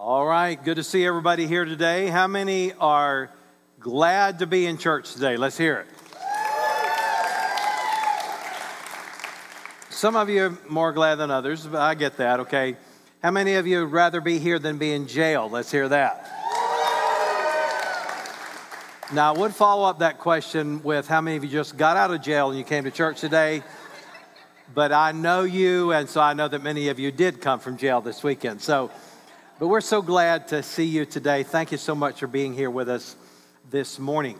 All right, good to see everybody here today. How many are glad to be in church today? Let's hear it. Some of you are more glad than others, but I get that, okay? How many of you would rather be here than be in jail? Let's hear that. Now, I would follow up that question with how many of you just got out of jail and you came to church today? But I know you, and so I know that many of you did come from jail this weekend. So, but we're so glad to see you today. Thank you so much for being here with us this morning.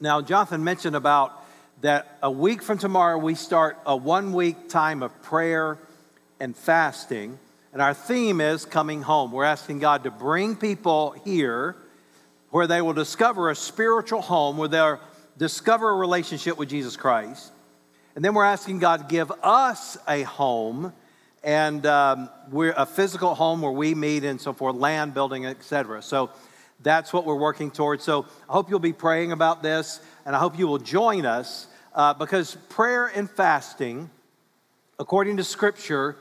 Now, Jonathan mentioned about that a week from tomorrow we start a one week time of prayer and fasting. And our theme is coming home. We're asking God to bring people here where they will discover a spiritual home, where they'll discover a relationship with Jesus Christ. And then we're asking God to give us a home and um, we're a physical home where we meet and so forth, land building, etc. So that's what we're working towards. So I hope you'll be praying about this, and I hope you will join us uh, because prayer and fasting, according to Scripture,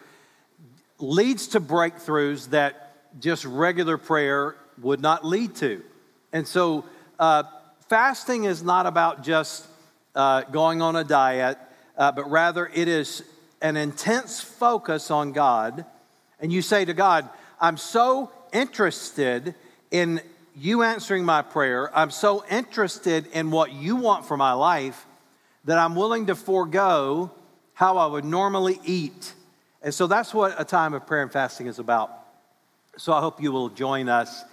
leads to breakthroughs that just regular prayer would not lead to. And so uh, fasting is not about just uh, going on a diet, uh, but rather it is an intense focus on God, and you say to God, I'm so interested in you answering my prayer, I'm so interested in what you want for my life that I'm willing to forego how I would normally eat. And so that's what a time of prayer and fasting is about. So I hope you will join us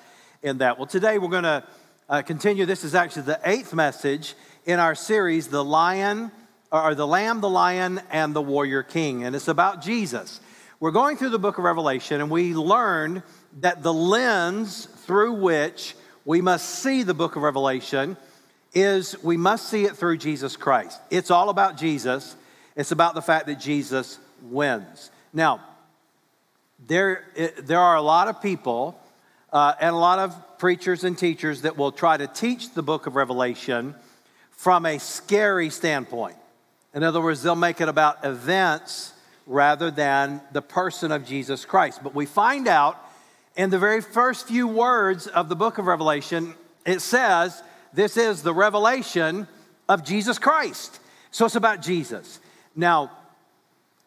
in that. Well, today we're going to uh, continue. This is actually the eighth message in our series, The Lion are the Lamb, the Lion, and the Warrior King. And it's about Jesus. We're going through the book of Revelation, and we learned that the lens through which we must see the book of Revelation is we must see it through Jesus Christ. It's all about Jesus, it's about the fact that Jesus wins. Now, there, there are a lot of people uh, and a lot of preachers and teachers that will try to teach the book of Revelation from a scary standpoint. In other words, they'll make it about events rather than the person of Jesus Christ. But we find out in the very first few words of the book of Revelation, it says, This is the revelation of Jesus Christ. So it's about Jesus. Now,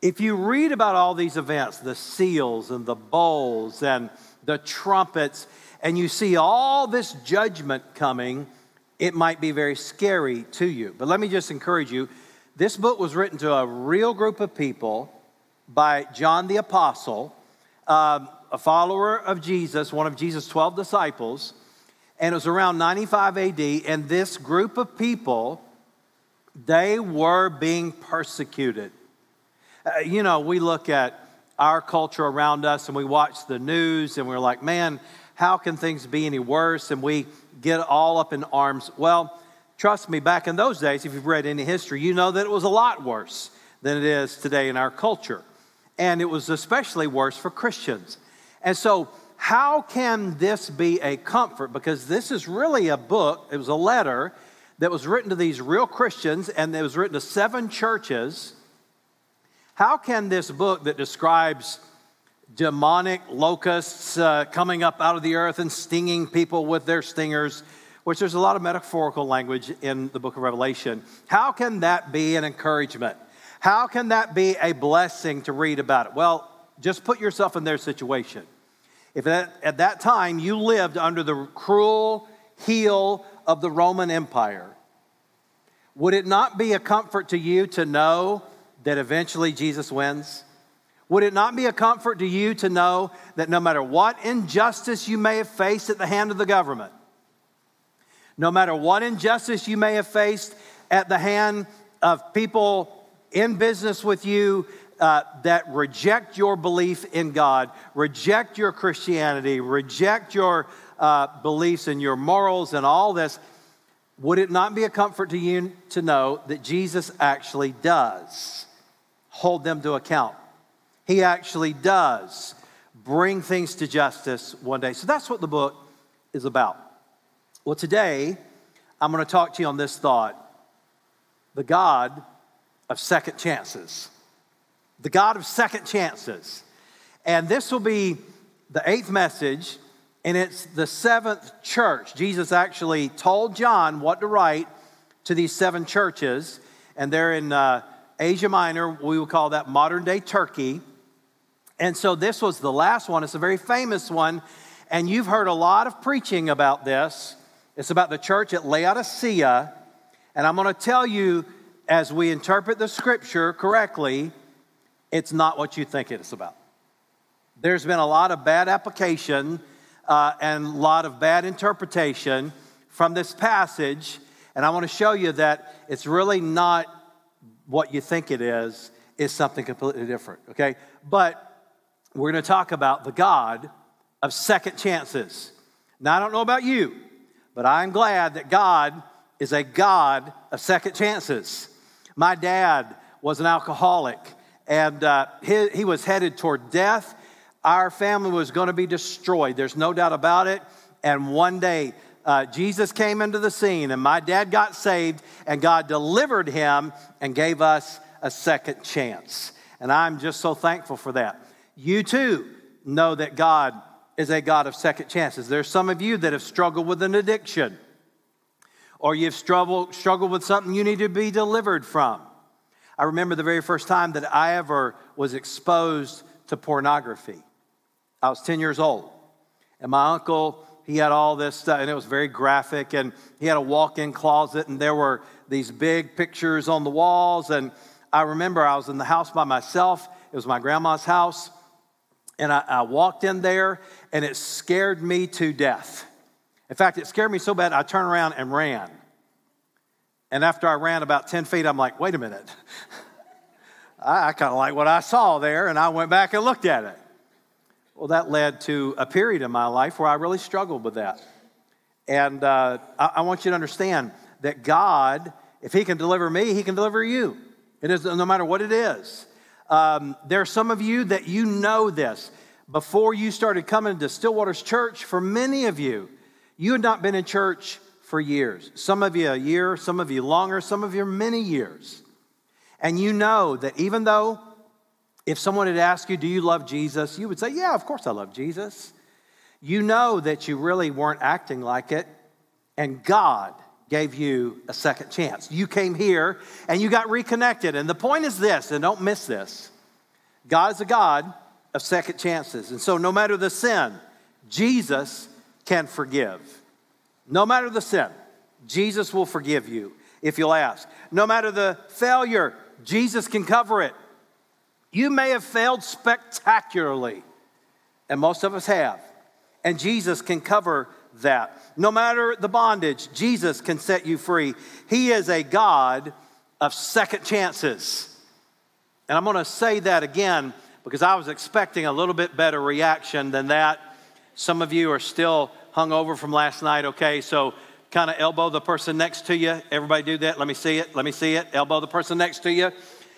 if you read about all these events, the seals and the bowls and the trumpets, and you see all this judgment coming, it might be very scary to you. But let me just encourage you this book was written to a real group of people by John the Apostle, um, a follower of Jesus, one of Jesus' 12 disciples, and it was around 95 AD. And this group of people, they were being persecuted. Uh, you know, we look at our culture around us and we watch the news and we're like, man, how can things be any worse? And we get all up in arms. Well, Trust me, back in those days, if you've read any history, you know that it was a lot worse than it is today in our culture. And it was especially worse for Christians. And so, how can this be a comfort? Because this is really a book, it was a letter that was written to these real Christians, and it was written to seven churches. How can this book that describes demonic locusts uh, coming up out of the earth and stinging people with their stingers, which there's a lot of metaphorical language in the book of Revelation. How can that be an encouragement? How can that be a blessing to read about it? Well, just put yourself in their situation. If that, at that time you lived under the cruel heel of the Roman Empire, would it not be a comfort to you to know that eventually Jesus wins? Would it not be a comfort to you to know that no matter what injustice you may have faced at the hand of the government, no matter what injustice you may have faced at the hand of people in business with you uh, that reject your belief in God, reject your Christianity, reject your uh, beliefs and your morals and all this, would it not be a comfort to you to know that Jesus actually does hold them to account? He actually does bring things to justice one day. So that's what the book is about. Well, today, I'm going to talk to you on this thought the God of second chances. The God of second chances. And this will be the eighth message, and it's the seventh church. Jesus actually told John what to write to these seven churches, and they're in uh, Asia Minor. We would call that modern day Turkey. And so this was the last one. It's a very famous one, and you've heard a lot of preaching about this. It's about the church at Laodicea. And I'm going to tell you, as we interpret the scripture correctly, it's not what you think it's about. There's been a lot of bad application uh, and a lot of bad interpretation from this passage. And I want to show you that it's really not what you think it is, it's something completely different, okay? But we're going to talk about the God of second chances. Now, I don't know about you, but I'm glad that God is a God of second chances. My dad was an alcoholic, and uh, he, he was headed toward death. Our family was going to be destroyed. There's no doubt about it. And one day, uh, Jesus came into the scene, and my dad got saved, and God delivered him and gave us a second chance. And I'm just so thankful for that. You too know that God is a God of second chances. There's some of you that have struggled with an addiction, or you've struggled, struggled with something you need to be delivered from. I remember the very first time that I ever was exposed to pornography. I was 10 years old, and my uncle, he had all this stuff, and it was very graphic, and he had a walk in closet, and there were these big pictures on the walls. And I remember I was in the house by myself, it was my grandma's house and I, I, walked in there, and it scared me to death. In fact, it scared me so bad, I turned around and ran. And after I ran about 10 feet, I'm like, wait a minute. I, I kind of like what I saw there, and I went back and looked at it. Well, that led to a period in my life where I really struggled with that. And uh, I, I want you to understand that God, if He can deliver me, He can deliver you. It is no matter what it is. Um, there are some of you that you know this. Before you started coming to Still Waters church, for many of you, you had not been in church for years. Some of you a year, some of you longer, some of you many years. And you know that even though if someone had asked you, Do you love Jesus? you would say, Yeah, of course I love Jesus. You know that you really weren't acting like it, and God gave you a second chance. You came here and you got reconnected. And the point is this, and don't miss this God is a God of second chances. And so, no matter the sin, Jesus can forgive. No matter the sin, Jesus will forgive you if you'll ask. No matter the failure, Jesus can cover it. You may have failed spectacularly, and most of us have, and Jesus can cover that. No matter the bondage, Jesus can set you free. He is a God of second chances. And I'm going to say that again because I was expecting a little bit better reaction than that. Some of you are still hung over from last night, okay? So kind of elbow the person next to you. Everybody do that. Let me see it. Let me see it. Elbow the person next to you.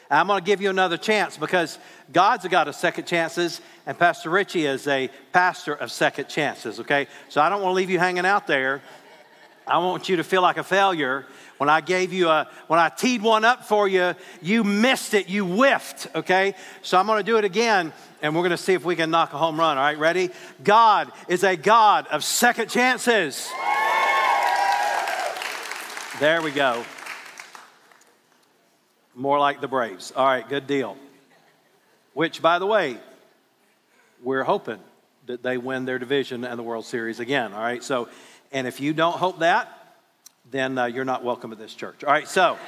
I'm going to give you another chance because God's a God of second chances, and Pastor Ritchie is a pastor of second chances, okay? So I don't want to leave you hanging out there. I want you to feel like a failure. When I gave you a, when I teed one up for you, you missed it, you whiffed, okay? So I'm going to do it again, and we're going to see if we can knock a home run, all right? Ready? God is a God of second chances. There we go. More like the Braves. All right, good deal. Which, by the way, we're hoping that they win their division and the World Series again. All right, so, and if you don't hope that, then uh, you're not welcome at this church. All right, so.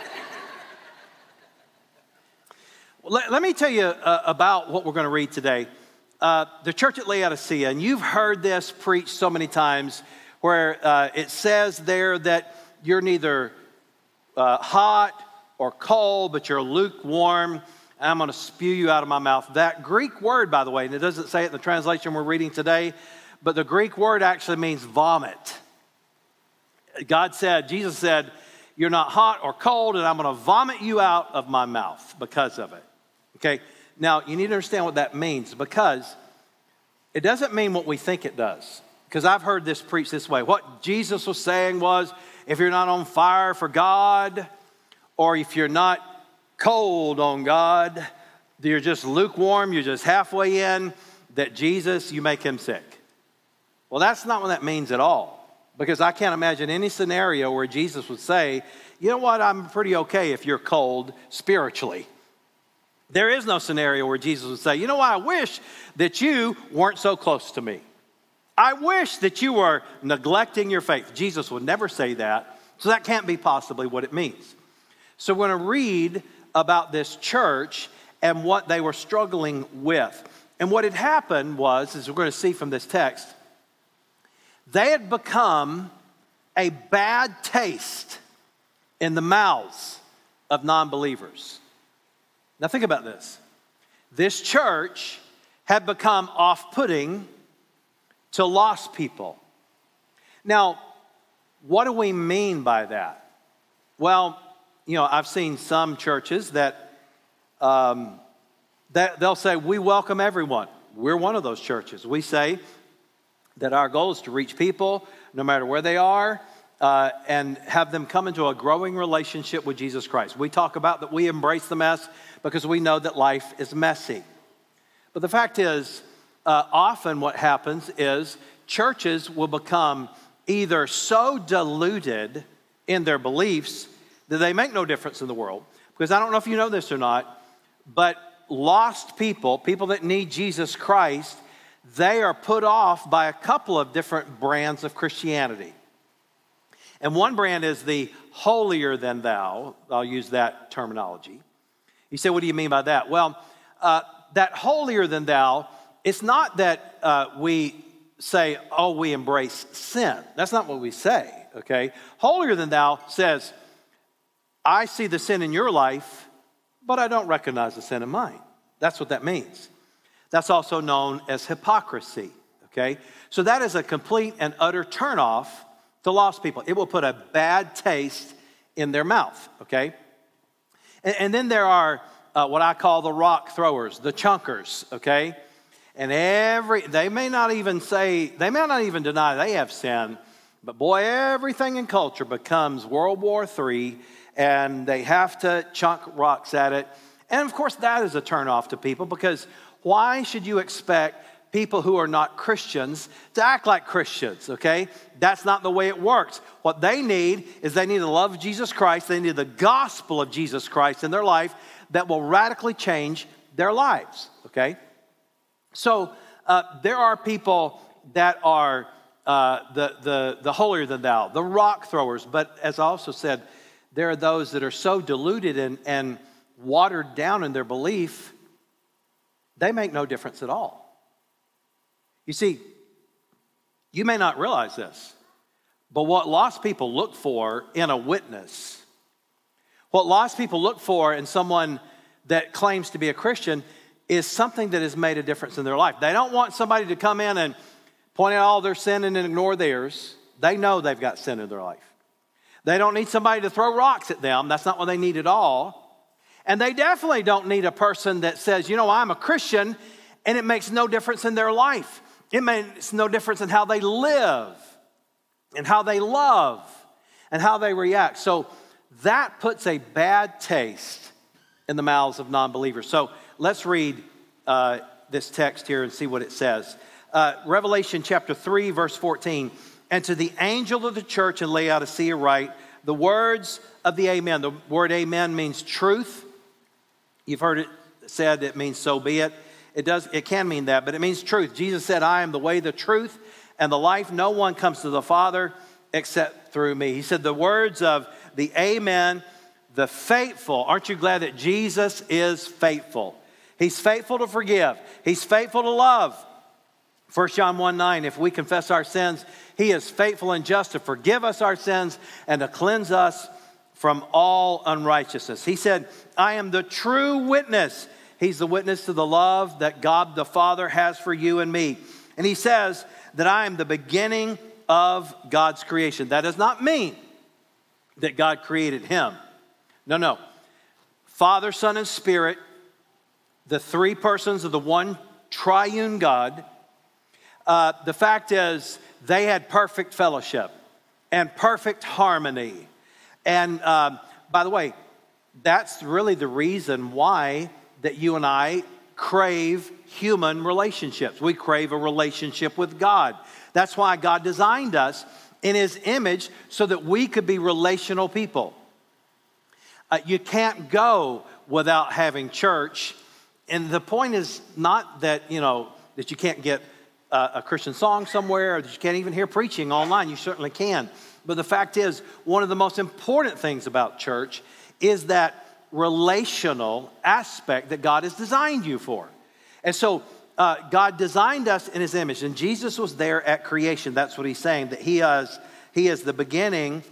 let, let, me tell you uh, about what we're going to read today. Uh, the church at Laodicea, and you've heard this preached so many times, where uh, it says there that you're neither uh, hot or cold, but you're lukewarm. I'm going to spew you out of my mouth. That Greek word, by the way, and it doesn't say it in the translation we're reading today, but the Greek word actually means vomit. God said, Jesus said, You're not hot or cold, and I'm going to vomit you out of my mouth because of it. Okay? Now, you need to understand what that means because it doesn't mean what we think it does. Because I've heard this preached this way. What Jesus was saying was, if you're not on fire for God, or if you're not cold on God, you're just lukewarm, you're just halfway in, that Jesus, you make him sick. Well, that's not what that means at all. Because I can't imagine any scenario where Jesus would say, you know what, I'm pretty okay if you're cold spiritually. There is no scenario where Jesus would say, you know what, I wish that you weren't so close to me. I wish that you were neglecting your faith. Jesus would never say that. So that can't be possibly what it means. So we're going to read about this church and what they were struggling with. And what had happened was, as we're going to see from this text, they had become a bad taste in the mouths of non believers. Now, think about this. This church had become off putting to lost people. Now, what do we mean by that? Well, you know, I've seen some churches that, um, that they'll say, We welcome everyone. We're one of those churches. We say that our goal is to reach people no matter where they are uh, and have them come into a growing relationship with Jesus Christ. We talk about that we embrace the mess because we know that life is messy. But the fact is, uh, often what happens is churches will become either so diluted in their beliefs that they make no difference in the world. Because I don't know if you know this or not, but lost people, people that need Jesus Christ, they are put off by a couple of different brands of Christianity. And one brand is the holier than thou. I'll use that terminology. You say, what do you mean by that? Well, uh, that holier than thou it's not that uh, we say, oh, we embrace sin. That's not what we say, okay? Holier than thou says, I see the sin in your life, but I don't recognize the sin in mine. That's what that means. That's also known as hypocrisy, okay? So that is a complete and utter turnoff to lost people. It will put a bad taste in their mouth, okay? And, and then there are uh, what I call the rock throwers, the chunkers, okay? And every, they may not even say, they may not even deny they have sin, but boy, everything in culture becomes World War III and they have to chunk rocks at it. And of course, that is a turnoff to people because why should you expect people who are not Christians to act like Christians, okay? That's not the way it works. What they need is they need the love of Jesus Christ, they need the gospel of Jesus Christ in their life that will radically change their lives, okay? So uh, there are people that are uh, the, the, the holier than thou, the rock throwers. But as I also said, there are those that are so diluted and, and watered down in their belief, they make no difference at all. You see, you may not realize this, but what lost people look for in a witness, what lost people look for in someone that claims to be a Christian is something that has made a difference in their life. They don't want somebody to come in and point out oh, all their sin and ignore theirs. They know they've got sin in their life. They don't need somebody to throw rocks at them. That's not what they need at all. And they definitely don't need a person that says, you know, I'm a Christian, and it makes no difference in their life. It makes no difference in how they live, and how they love, and how they react. So that puts a bad taste in the mouths of non believers. So let's read uh, this text here and see what it says. Uh, Revelation chapter 3, verse 14. And to the angel of the church in Laodicea, write the words of the Amen. The word Amen means truth. You've heard it said, it means so be it. It does, it can mean that, but it means truth. Jesus said, I am the way, the truth, and the life. No one comes to the Father except through me. He said, the words of the Amen, the faithful. Aren't you glad that Jesus is faithful? He's faithful to forgive, He's faithful to love. 1 John 1 9, if we confess our sins, He is faithful and just to forgive us our sins and to cleanse us from all unrighteousness. He said, I am the true witness. He's the witness to the love that God the Father has for you and me. And He says that I am the beginning of God's creation. That does not mean that God created Him. No, no. Father, Son, and Spirit the three persons of the one triune God, uh, the fact is they had perfect fellowship and perfect harmony. And um, by the way, that's really the reason why that you and I crave human relationships. We crave a relationship with God. That's why God designed us in His image so that we could be relational people. Uh, you can't go without having church. And the point is not that, you know, that you can't get a, Christian song somewhere or that you can't even hear preaching online. You certainly can. But the fact is, one of the most important things about church is that relational aspect that God has designed you for. And so, uh, God designed us in His image, and Jesus was there at creation. That's what He's saying, that He is, he is the beginning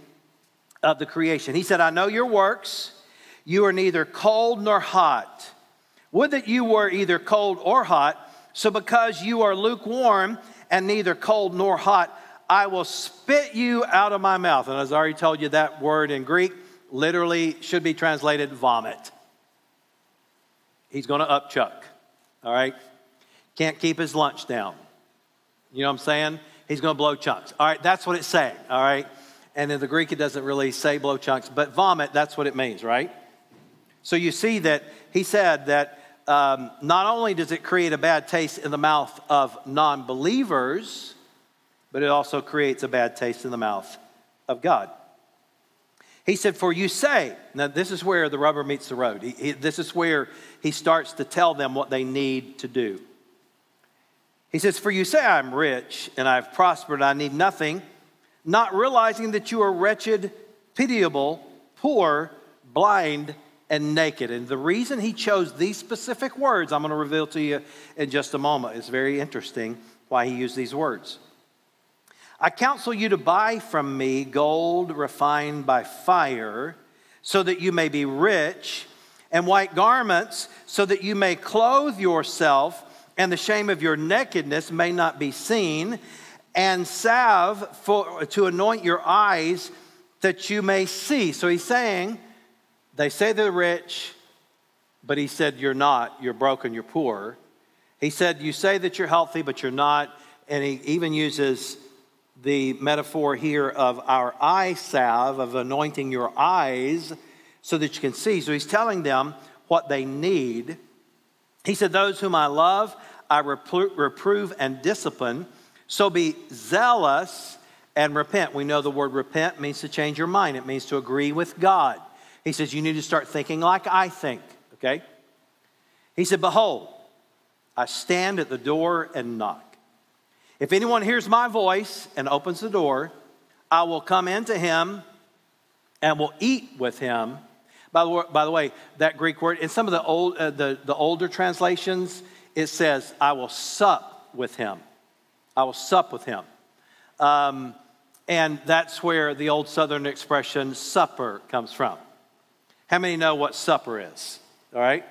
of the creation. He said, I know your works. You are neither cold nor hot. Would that you were either cold or hot. So, because you are lukewarm and neither cold nor hot, I will spit you out of my mouth. And as I already told you, that word in Greek literally should be translated vomit. He's going to upchuck, all right? Can't keep his lunch down. You know what I'm saying? He's going to blow chunks. All right, that's what it's saying, all right? And in the Greek, it doesn't really say blow chunks, but vomit, that's what it means, right? So you see that he said that um, not only does it create a bad taste in the mouth of non believers, but it also creates a bad taste in the mouth of God. He said, For you say, now this is where the rubber meets the road. He, he, this is where he starts to tell them what they need to do. He says, For you say, I'm rich and I've prospered, and I need nothing, not realizing that you are wretched, pitiable, poor, blind, and naked. And the reason he chose these specific words, I'm going to reveal to you in just a moment. It's very interesting why he used these words. I counsel you to buy from me gold refined by fire, so that you may be rich, and white garments, so that you may clothe yourself, and the shame of your nakedness may not be seen, and salve for, to anoint your eyes that you may see. So he's saying, they say they're rich, but he said, You're not. You're broken. You're poor. He said, You say that you're healthy, but you're not. And he even uses the metaphor here of our eye salve, of anointing your eyes so that you can see. So he's telling them what they need. He said, Those whom I love, I reprove and discipline. So be zealous and repent. We know the word repent means to change your mind, it means to agree with God. He says, You need to start thinking like I think, okay? He said, Behold, I stand at the door and knock. If anyone hears my voice and opens the door, I will come into him and will eat with him. By the, way, by the way, that Greek word, in some of the, old, uh, the, the older translations, it says, I will sup with him. I will sup with him. Um, and that's where the old southern expression supper comes from. How many know what supper is? All right?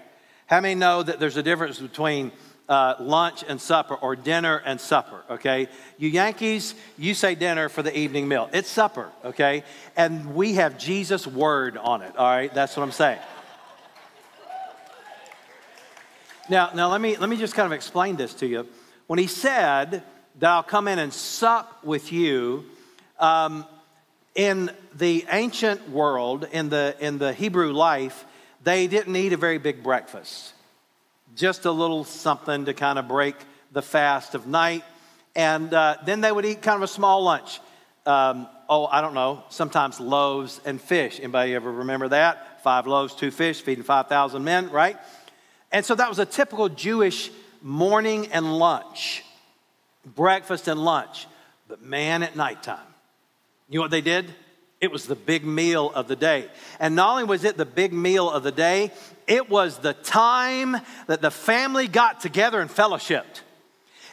How many know that there's a difference between uh, lunch and supper or dinner and supper, okay? You Yankees, you say dinner for the evening meal. It's supper, okay? And we have Jesus' word on it, all right? That's what I'm saying. Now, now let, me, let me just kind of explain this to you. When he said that I'll come in and sup with you, um, in the ancient world, in the, in the Hebrew life, they didn't eat a very big breakfast. Just a little something to kind of break the fast of night. And uh, then they would eat kind of a small lunch. Um, oh, I don't know, sometimes loaves and fish. Anybody ever remember that? Five loaves, two fish, feeding 5,000 men, right? And so that was a typical Jewish morning and lunch, breakfast and lunch. But man, at nighttime, you know what they did? It was the big meal of the day. And not only was it the big meal of the day, it was the time that the family got together and fellowshipped.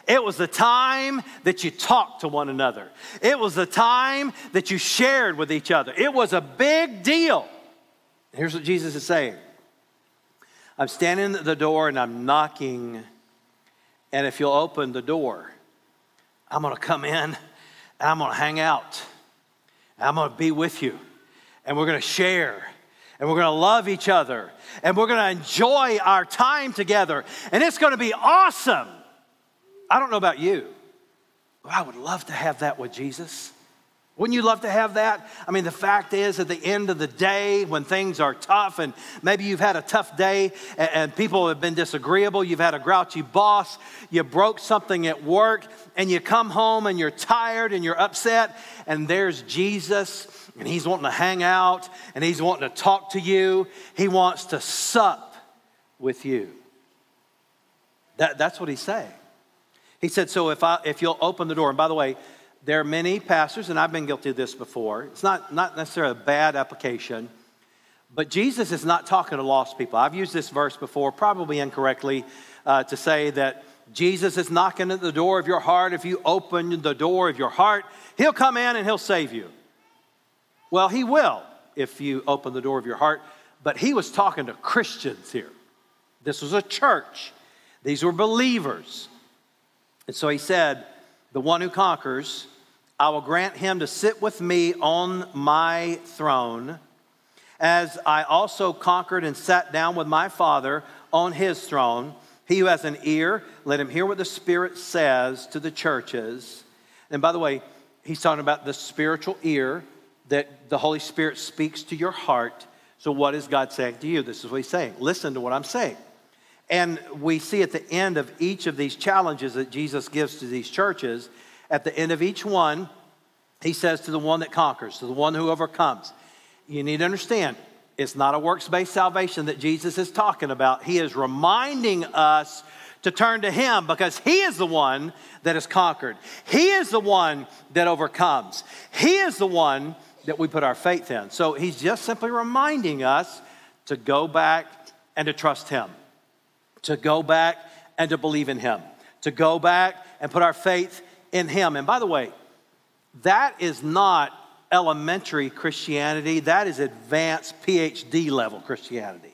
It was the time that you talked to one another. It was the time that you shared with each other. It was a big deal. Here's what Jesus is saying I'm standing at the door and I'm knocking. And if you'll open the door, I'm going to come in and I'm going to hang out. I'm going to be with you, and we're going to share, and we're going to love each other, and we're going to enjoy our time together, and it's going to be awesome. I don't know about you, but I would love to have that with Jesus. Wouldn't you love to have that? I mean, the fact is, at the end of the day, when things are tough, and maybe you've had a tough day and, and, people have been disagreeable, you've had a grouchy boss, you broke something at work, and you come home and you're tired and you're upset, and there's Jesus, and he's wanting to hang out, and he's wanting to talk to you, he wants to sup with you. That, that's what he's saying. He said, So if, I, if you'll open the door, and by the way, there are many pastors, and I've been guilty of this before. It's not, not necessarily a bad application, but Jesus is not talking to lost people. I've used this verse before, probably incorrectly, uh, to say that Jesus is knocking at the door of your heart. If you open the door of your heart, He'll come in and He'll save you. Well, He will if you open the door of your heart, but He was talking to Christians here. This was a church, these were believers. And so He said, The one who conquers, I will grant him to sit with me on my throne, as I also conquered and sat down with my Father on his throne. He who has an ear, let him hear what the Spirit says to the churches. And by the way, he's talking about the spiritual ear that the Holy Spirit speaks to your heart. So, what is God saying to you? This is what he's saying. Listen to what I'm saying. And we see at the end of each of these challenges that Jesus gives to these churches at the end of each one, he says to the one that conquers, to the one who overcomes. You need to understand, it's not a works based salvation that Jesus is talking about. He is reminding us to turn to Him because He is the one that has conquered. He is the one that overcomes. He is the one that we put our faith in. So He's just simply reminding us to go back and to trust Him, to go back and to believe in Him, to go back and put our faith in Him. And by the way, that is not elementary Christianity, that is advanced PhD level Christianity.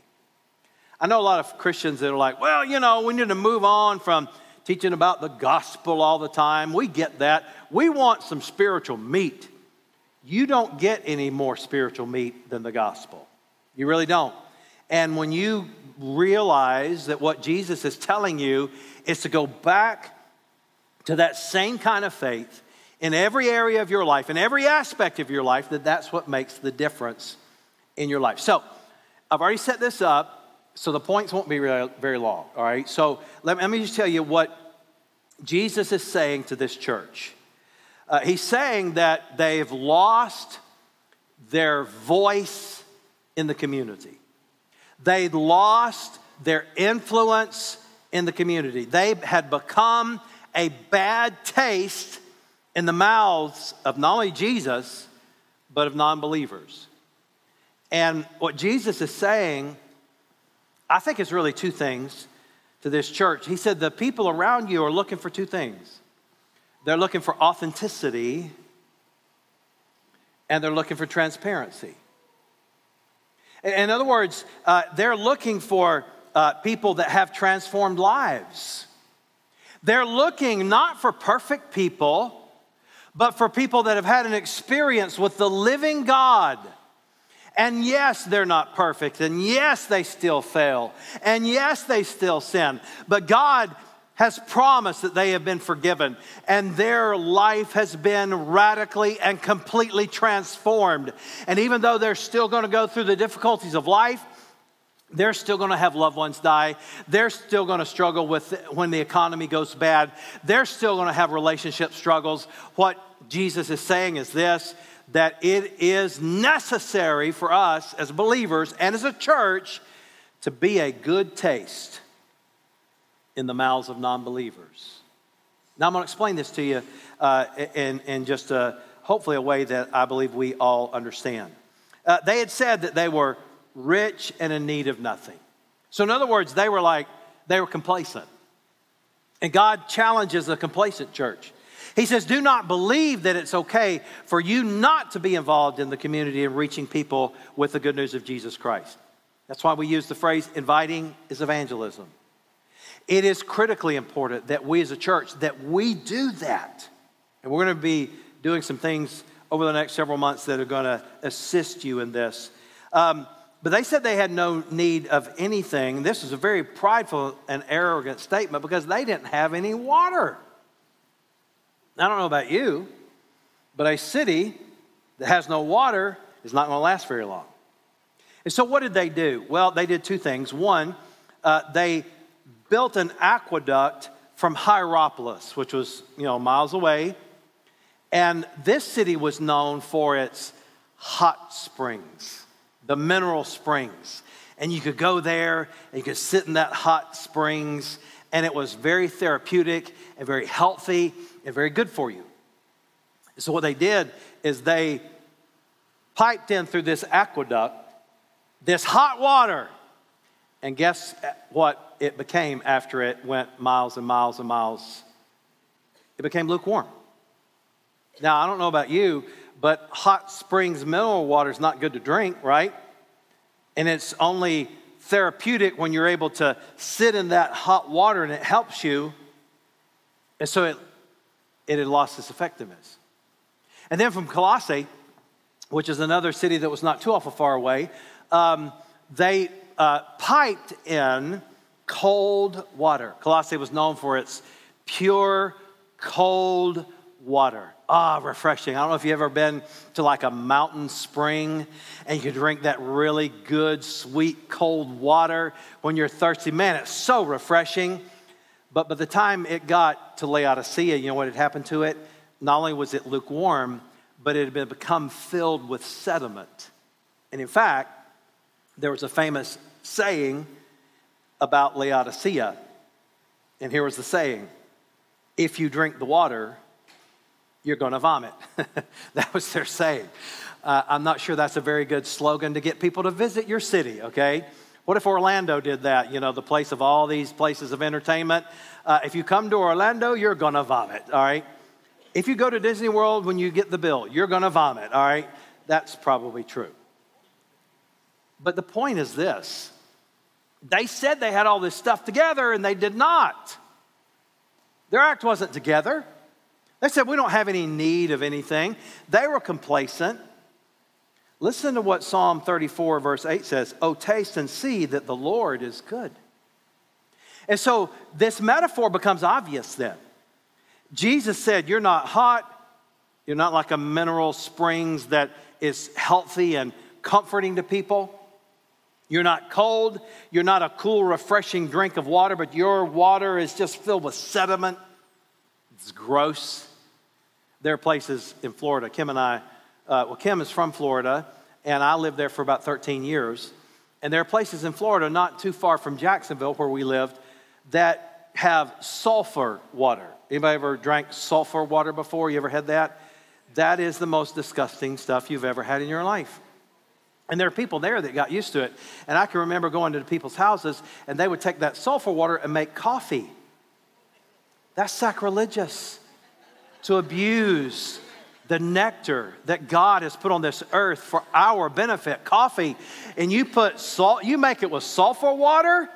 I know a lot of Christians that are like, well, you know, we need to move on from teaching about the gospel all the time. We get that. We want some spiritual meat. You don't get any more spiritual meat than the gospel. You really don't. And when you realize that what Jesus is telling you is to go back to that same kind of faith in every area of your life, in every aspect of your life, that that's what makes the difference in your life. So, I've already set this up, so the points won't be very long, all right? So, let me, just tell you what Jesus is saying to this church. Uh, he's saying that they've lost their voice in the community. They'd lost their influence in the community. They had become a bad taste in the mouths of not only Jesus, but of non believers. And what Jesus is saying, I think, is really two things to this church. He said, The people around you are looking for two things they're looking for authenticity, and they're looking for transparency. In other words, uh, they're looking for uh, people that have transformed lives. They're looking not for perfect people, but for people that have had an experience with the living God. And yes, they're not perfect. And yes, they still fail. And yes, they still sin. But God has promised that they have been forgiven and their life has been radically and completely transformed. And even though they're still going to go through the difficulties of life, they're still going to have loved ones die. They're still going to struggle with when the economy goes bad. They're still going to have relationship struggles. What Jesus is saying is this that it is necessary for us as believers and as a church to be a good taste in the mouths of non believers. Now, I'm going to explain this to you uh, in, in just a, hopefully a way that I believe we all understand. Uh, they had said that they were rich and in need of nothing. So, in other words, they were like, they were complacent. And God challenges a complacent church. He says, Do not believe that it's okay for you not to be involved in the community and reaching people with the good news of Jesus Christ. That's why we use the phrase inviting is evangelism. It is critically important that we as a church that we do that. And we're going to be doing some things over the next several months that are going to assist you in this. Um, but they said they had no need of anything. This is a very prideful and arrogant statement because they didn't have any water. I don't know about you, but a city that has no water is not going to last very long. And so, what did they do? Well, they did two things. One, uh, they built an aqueduct from Hierapolis, which was, you know, miles away. And this city was known for its hot springs, the mineral springs. And you could go there and you could sit in that hot springs, and it was very therapeutic and very healthy and very good for you. So, what they did is they piped in through this aqueduct this hot water. And guess what it became after it went miles and miles and miles? It became lukewarm. Now, I don't know about you, but hot springs mineral water is not good to drink, right? And it's only therapeutic when you're able to sit in that hot water and it helps you. And so it, it had lost its effectiveness. And then from Colossae, which is another city that was not too awful far away, um, they uh, piped in cold water. Colossae was known for its pure, cold water. Ah, refreshing. I don't know if you've ever been to like a mountain spring and you drink that really good, sweet, cold water when you're thirsty. Man, it's so refreshing. But by the time it got to Laodicea, you know what had happened to it? Not only was it lukewarm, but it had become filled with sediment. And in fact, there was a famous saying about Laodicea. And here was the saying if you drink the water, you're going to vomit. that was their saying. Uh, I'm not sure that's a very good slogan to get people to visit your city, okay? What if Orlando did that? You know, the place of all these places of entertainment. Uh, if you come to Orlando, you're going to vomit, all right? If you go to Disney World when you get the bill, you're going to vomit, all right? That's probably true. But the point is this they said they had all this stuff together and they did not. Their act wasn't together. They said, We don't have any need of anything. They were complacent. Listen to what Psalm 34, verse 8 says Oh, taste and see that the Lord is good. And so this metaphor becomes obvious then. Jesus said, You're not hot, you're not like a mineral springs that is healthy and comforting to people. You're not cold. You're not a cool, refreshing drink of water, but your water is just filled with sediment. It's gross. There are places in Florida. Kim and I, uh, well, Kim is from Florida, and I lived there for about 13 years. And there are places in Florida, not too far from Jacksonville, where we lived, that have sulfur water. Anybody ever drank sulfur water before? You ever had that? That is the most disgusting stuff you've ever had in your life. And there are people there that got used to it. And I can remember going to people's houses and they would take that sulfur water and make coffee. That's sacrilegious to abuse the nectar that God has put on this earth for our benefit. Coffee, and you put salt, you make it with sulfur water.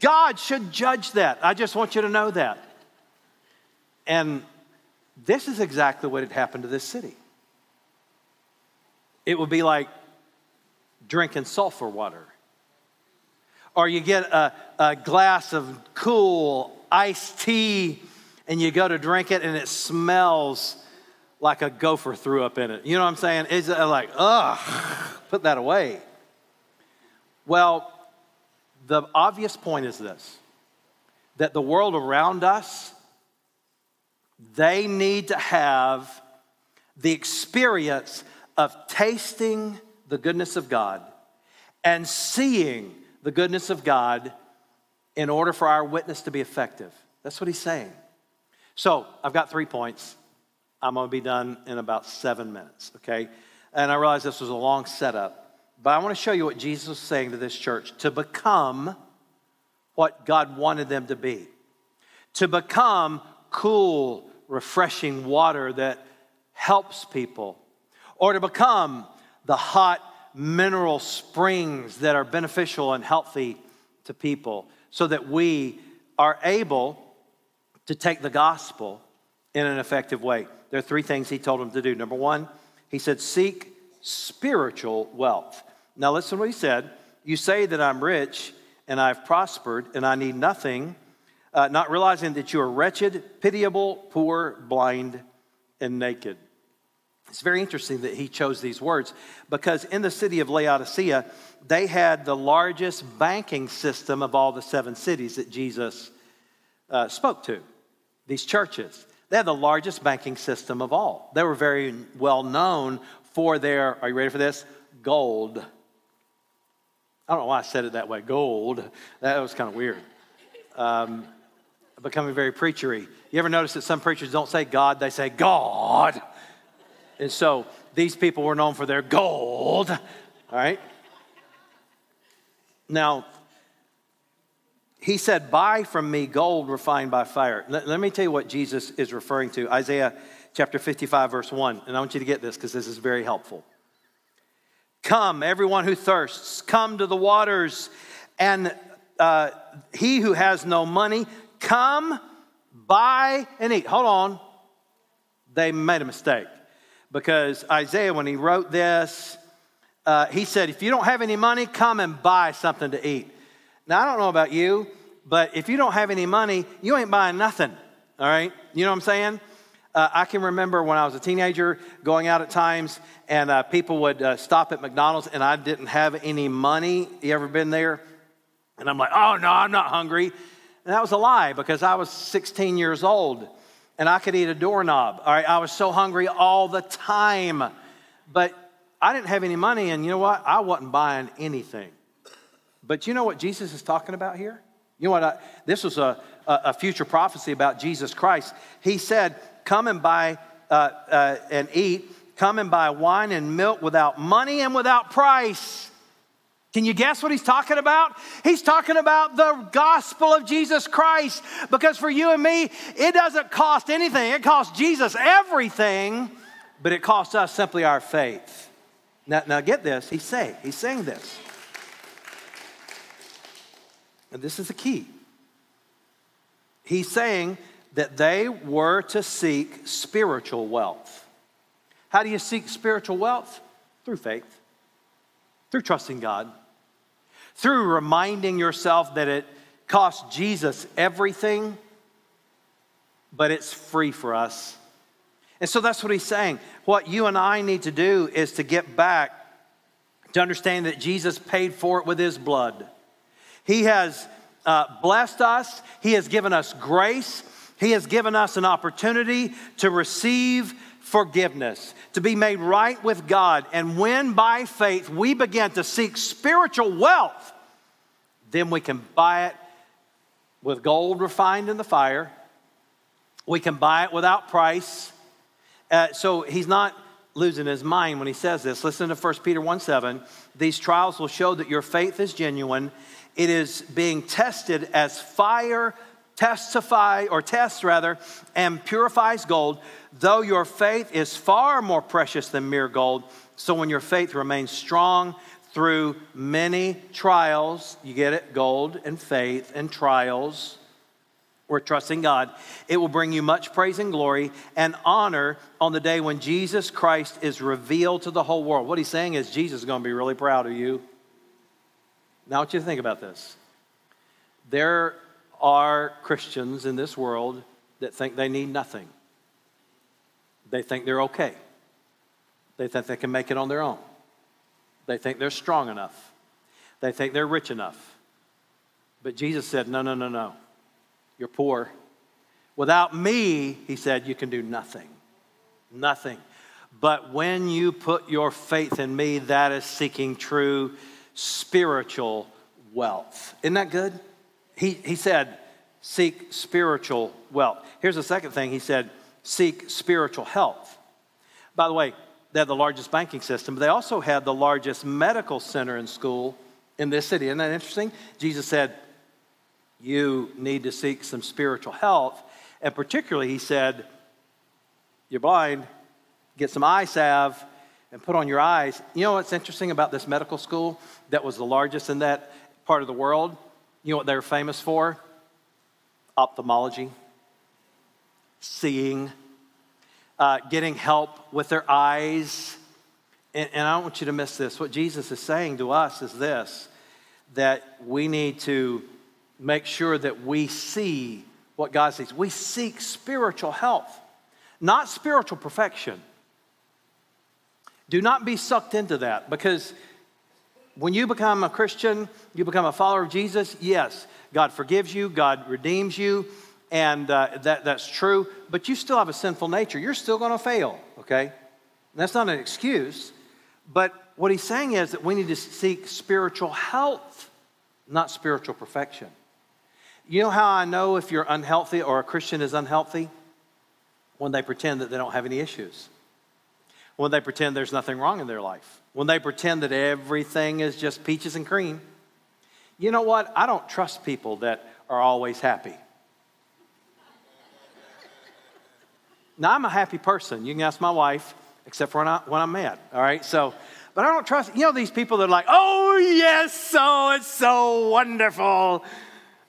God should judge that. I just want you to know that. And this is exactly what had happened to this city. It would be like drinking sulfur water. Or you get a, a glass of cool iced tea and you go to drink it and it smells like a gopher threw up in it. You know what I'm saying? It's uh, like, ugh, put that away. Well, the obvious point is this that the world around us, they need to have the experience of tasting the goodness of God and seeing the goodness of God in order for our witness to be effective. That's what he's saying. So I've got three points. I'm going to be done in about seven minutes, okay? And I realize this was a long setup, but I want to show you what Jesus was saying to this church to become what God wanted them to be, to become cool, refreshing water that helps people, or to become the hot mineral springs that are beneficial and healthy to people so that we are able to take the gospel in an effective way. There are three things he told them to do. Number one, he said, seek spiritual wealth. Now, listen to what he said. You say that I'm rich and I've prospered and I need nothing, uh, not realizing that you are wretched, pitiable, poor, blind, and naked. It's very interesting that he chose these words because in the city of Laodicea, they had the largest banking system of all the seven cities that Jesus uh, spoke to, these churches. They had the largest banking system of all. They were very well known for their, are you ready for this? Gold. I don't know why I said it that way, gold. That was kind of weird. Um, becoming very preachery. You ever notice that some preachers don't say God, they say God? And so these people were known for their gold, all right? Now, he said, Buy from me gold refined by fire. Let, let, me tell you what Jesus is referring to Isaiah chapter 55, verse 1. And I want you to get this because this is very helpful. Come, everyone who thirsts, come to the waters. And uh, he who has no money, come, buy, and eat. Hold on. They made a mistake because Isaiah, when he wrote this, uh, he said, If you don't have any money, come and buy something to eat. Now, I don't know about you, but if you don't have any money, you ain't buying nothing, all right? You know what I'm saying? Uh, I can remember when I was a teenager going out at times and uh, people would uh, stop at McDonald's and I didn't have any money. You ever been there? And I'm like, oh no, I'm not hungry. And that was a lie because I was 16 years old and I could eat a doorknob. All right, I was so hungry all the time. But I didn't have any money, and you know what? I wasn't buying anything. But you know what Jesus is talking about here? You know what? I, this was a, a, future prophecy about Jesus Christ. He said, Come and buy uh, uh, and eat, come and buy wine and milk without money and without price. Can you guess what he's talking about? He's talking about the gospel of Jesus Christ. Because for you and me, it doesn't cost anything. It costs Jesus everything, but it costs us simply our faith. Now, now get this. He's saying, he's saying this. And this is the key. He's saying that they were to seek spiritual wealth. How do you seek spiritual wealth? Through faith, through trusting God through reminding yourself that it cost Jesus everything, but it's free for us. And so that's what he's saying. What you and I need to do is to get back to understand that Jesus paid for it with his blood. He has uh, blessed us, he has given us grace, he has given us an opportunity to receive forgiveness, to be made right with God. And when by faith we begin to seek spiritual wealth, then we can buy it with gold refined in the fire. We can buy it without price. Uh, so he's not losing his mind when he says this. Listen to 1 Peter 1 7. These trials will show that your faith is genuine. It is being tested as fire testify or tests rather and purifies gold though your faith is far more precious than mere gold so when your faith remains strong through many trials you get it gold and faith and trials we're trusting God. It will bring you much praise and glory and honor on the day when Jesus Christ is revealed to the whole world. What he's saying is, Jesus is going to be really proud of you. Now, I want you to think about this. There are Christians in this world that think they need nothing. They think they're okay. They think they can make it on their own. They think they're strong enough. They think they're rich enough. But Jesus said, No, no, no, no. You're poor. Without me, he said, you can do nothing. Nothing. But when you put your faith in me, that is seeking true spiritual wealth. Isn't that good? He, he said, seek spiritual wealth. Here's the second thing he said, seek spiritual health. By the way, they had the largest banking system, but they also had the largest medical center and school in this city. Isn't that interesting? Jesus said, You need to seek some spiritual health. And particularly, he said, You're blind, get some eye salve and put on your eyes. You know what's interesting about this medical school that was the largest in that part of the world? You know what they were famous for? Ophthalmology, seeing, uh, getting help with their eyes. And, and I don't want you to miss this. What Jesus is saying to us is this that we need to make sure that we see what God sees. We seek spiritual health, not spiritual perfection. Do not be sucked into that because when you become a Christian, you become a follower of Jesus, yes, God forgives you, God redeems you, and uh, that, that's true, but you still have a sinful nature. You're still going to fail, okay? And that's not an excuse, but what he's saying is that we need to seek spiritual health, not spiritual perfection. You know how I know if you're unhealthy or a Christian is unhealthy? When they pretend that they don't have any issues when they pretend there's nothing wrong in their life, when they pretend that everything is just peaches and cream. You know what? I don't trust people that are always happy. Now, I'm a happy person. You can ask my wife, except for when, I, when I'm mad, all right? So, but I don't trust, you know, these people that are like, oh, yes, so it's so wonderful.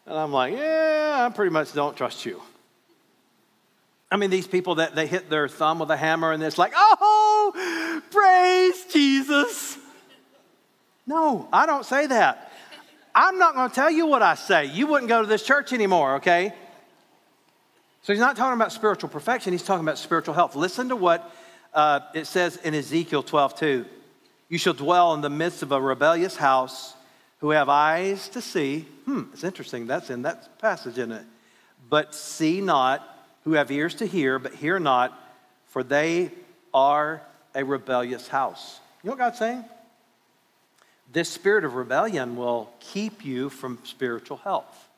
And I'm like, yeah, I pretty much don't trust you. I mean, these people that they hit their thumb with a hammer and it's like, oh, praise Jesus. No, I don't say that. I'm not going to tell you what I say. You wouldn't go to this church anymore, okay? So he's not talking about spiritual perfection, he's talking about spiritual health. Listen to what uh, it says in Ezekiel 12 2. You shall dwell in the midst of a rebellious house who have eyes to see. Hmm, it's interesting. That's in that passage, isn't it? But see not who have ears to hear, but hear not, for they are a rebellious house. You know what God's saying? This spirit of rebellion will keep you from spiritual health.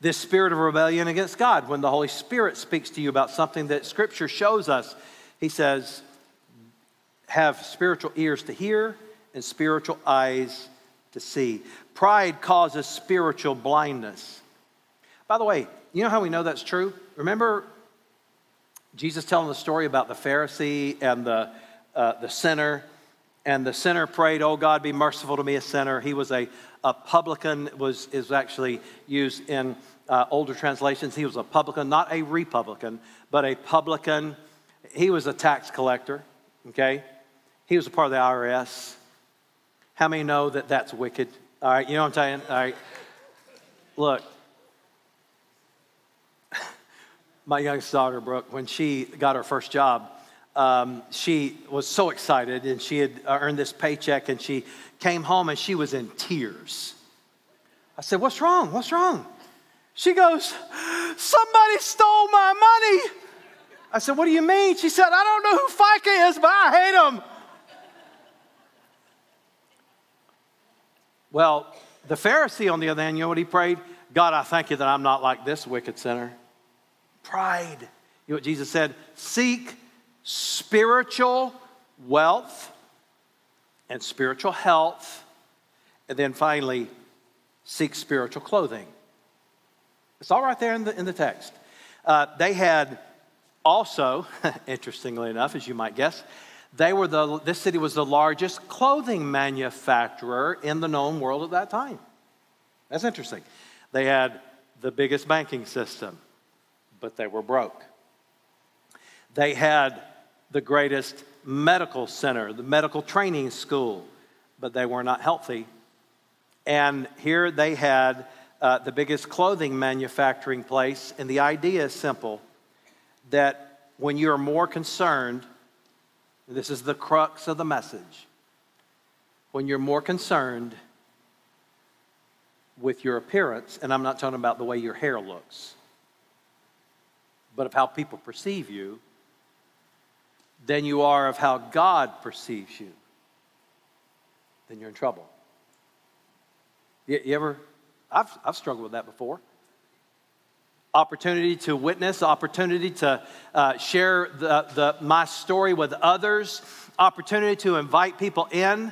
This spirit of rebellion against God, when the Holy Spirit speaks to you about something that Scripture shows us, He says, have spiritual ears to hear and spiritual eyes to see. Pride causes spiritual blindness. By the way, you know how we know that's true? Remember Jesus telling the story about the Pharisee and the, uh, the sinner? And the sinner prayed, Oh God, be merciful to me, a sinner. He was a, a publican, was, is actually used in uh, older translations. He was a publican, not a republican, but a publican. He was a tax collector, okay? He was a part of the IRS. How many know that that's wicked? All right, you know what I'm saying? All right. Look, my youngest daughter, Brooke, when she got her first job, um, she was so excited and she had uh, earned this paycheck and she came home and she was in tears. I said, What's wrong? What's wrong? She goes, Somebody stole my money. I said, What do you mean? She said, I don't know who FICA is, but I hate him. Well, the Pharisee, on the other hand, you know what he prayed? God, I thank you that I'm not like this wicked sinner. Pride. You know what Jesus said? Seek spiritual wealth and spiritual health. And then finally, seek spiritual clothing. It's all right there in the, in the text. Uh, they had also, interestingly enough, as you might guess, they were the, this city was the largest clothing manufacturer in the known world at that time. That's interesting. They had the biggest banking system but they were broke. They had the greatest medical center, the medical training school, but they were not healthy. And here they had uh, the biggest clothing manufacturing place, and the idea is simple that when you're more concerned, this is the crux of the message, when you're more concerned with your appearance, and I'm not talking about the way your hair looks but of how people perceive you than you are of how God perceives you, then you're in trouble. You, you ever, I've, I've struggled with that before. Opportunity to witness, opportunity to uh, share the, the, my story with others, opportunity to invite people in.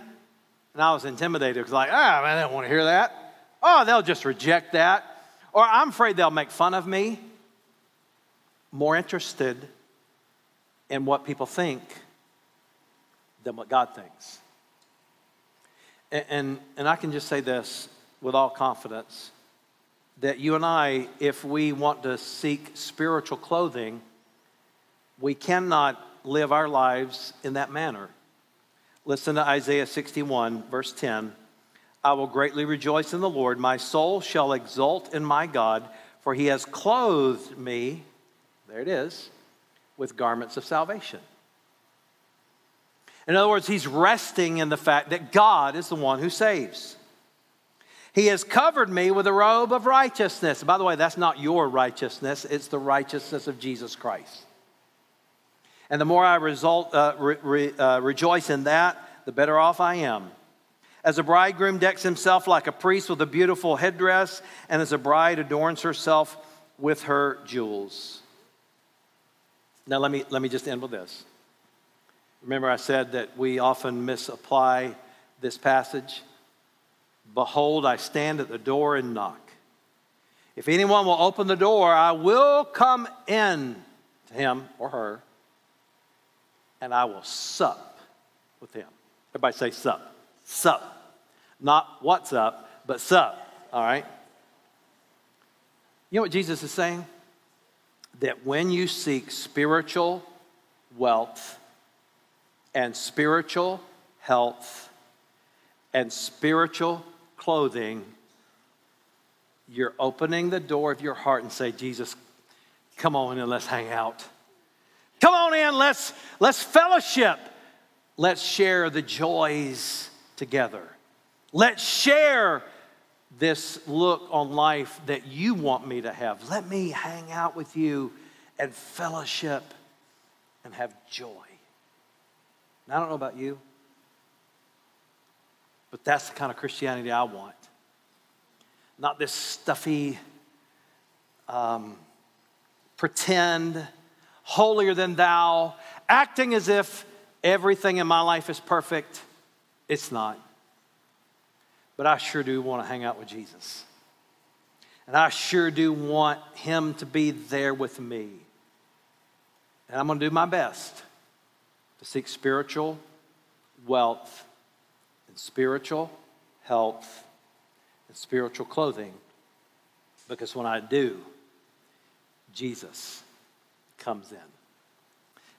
And I was intimidated because, like, ah, oh, man, they don't want to hear that. Oh, they'll just reject that. Or I'm afraid they'll make fun of me more interested in what people think than what God thinks. And, and, and, I can just say this with all confidence that you and I, if we want to seek spiritual clothing, we cannot live our lives in that manner. Listen to Isaiah 61, verse 10. I will greatly rejoice in the Lord. My soul shall exult in my God, for he has clothed me there it is, with garments of salvation. In other words, he's resting in the fact that God is the one who saves. He has covered me with a robe of righteousness. By the way, that's not your righteousness, it's the righteousness of Jesus Christ. And the more I result, uh, re, uh, rejoice in that, the better off I am. As a bridegroom decks himself like a priest with a beautiful headdress, and as a bride adorns herself with her jewels. Now, let me, let me just end with this. Remember, I said that we often misapply this passage. Behold, I stand at the door and knock. If anyone will open the door, I will come in to him or her, and I will sup with him. Everybody say sup. Sup. Not what's up, but sup. All right? You know what Jesus is saying? That when you seek spiritual wealth and spiritual health and spiritual clothing, you're opening the door of your heart and say, Jesus, come on and let's hang out. Come on in, let's, let's fellowship. Let's share the joys together. Let's share this look on life that you want me to have. Let me hang out with you and fellowship and have joy. Now, I don't know about you, but that's the kind of Christianity I want. Not this stuffy, um, pretend, holier than thou, acting as if everything in my life is perfect. It's not but I sure do want to hang out with Jesus. And I sure do want him to be there with me. And I'm going to do my best to seek spiritual wealth and spiritual health and spiritual clothing. Because when I do, Jesus comes in.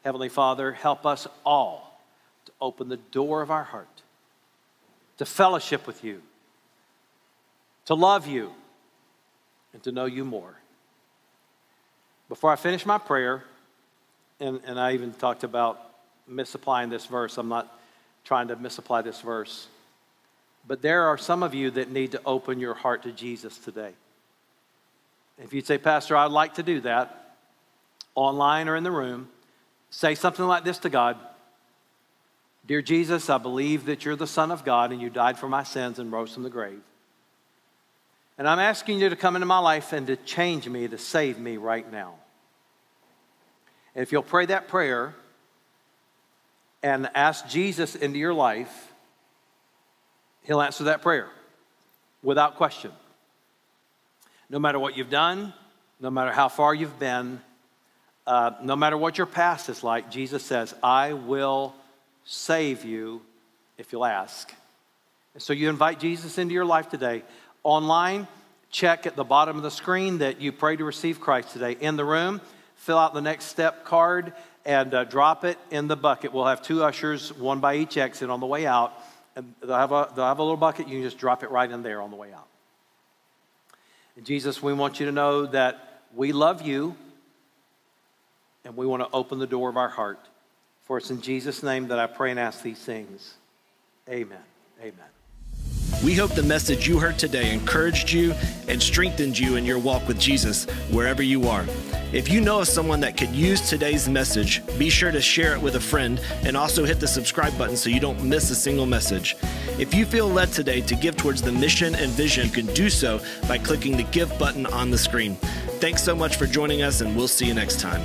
Heavenly Father, help us all to open the door of our heart to fellowship with you to love you, and to know you more. Before I finish my prayer, and, and I even talked about misapplying this verse, I'm not trying to misapply this verse, but there are some of you that need to open your heart to Jesus today. If you'd say, Pastor, I'd like to do that, online or in the room, say something like this to God Dear Jesus, I believe that you're the Son of God and you died for my sins and rose from the grave. And I'm asking you to come into my life and to change me, to save me right now. And if you'll pray that prayer and ask Jesus into your life, he'll answer that prayer without question. No matter what you've done, no matter how far you've been, uh, no matter what your past is like, Jesus says, I will save you if you'll ask. And so you invite Jesus into your life today online, check at the bottom of the screen that you pray to receive Christ today. In the room, fill out the next step card and uh, drop it in the bucket. We'll have two ushers, one by each exit on the way out. And they'll have, a, they'll have a little bucket. You can just drop it right in there on the way out. And Jesus, we want you to know that we love you and we want to open the door of our heart. For it's in Jesus' name that I pray and ask these things. Amen. Amen. We hope the message you heard today encouraged you and strengthened you in your walk with Jesus wherever you are. If you know of someone that could use today's message, be sure to share it with a friend and also hit the subscribe button so you don't miss a single message. If you feel led today to give towards the mission and vision, you can do so by clicking the give button on the screen. Thanks so much for joining us, and we'll see you next time.